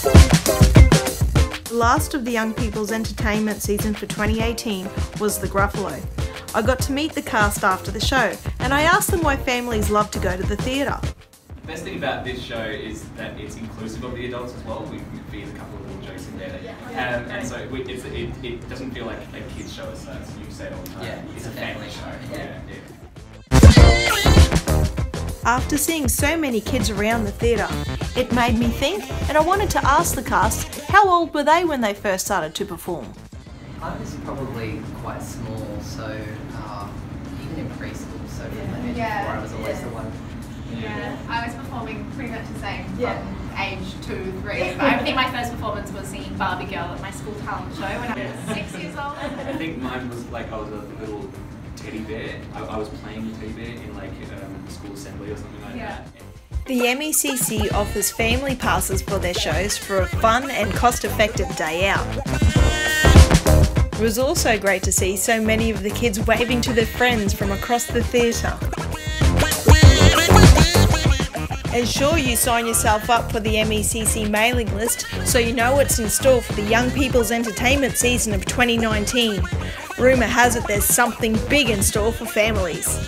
The last of the Young People's Entertainment season for 2018 was The Gruffalo. I got to meet the cast after the show, and I asked them why families love to go to the theatre. The best thing about this show is that it's inclusive of the adults as well. We, we feed a couple of little jokes in there. Um, and so we, it's, it, it doesn't feel like a kids show as such. You say it all the time. Yeah, it's a family show. Yeah. yeah. After seeing so many kids around the theatre, it made me think, and I wanted to ask the cast how old were they when they first started to perform? I was probably quite small, so uh, even in preschool, so from the age Yeah. of four, I was always Yeah. the one. Yeah, I was performing pretty much the same Yeah. from age two, three. But I think my first performance was singing Barbie Girl at my school talent show when I was six years old. I think mine was like I was a little teddy bear. I, I was playing the teddy bear in like um, school or something like Yeah. that. The MECC offers family passes for their shows for a fun and cost effective day out. It was also great to see so many of the kids waving to their friends from across the theatre. Ensure you sign yourself up for the MECC mailing list so you know what's in store for the Young People's Entertainment season of 2019. Rumour has it there's something big in store for families.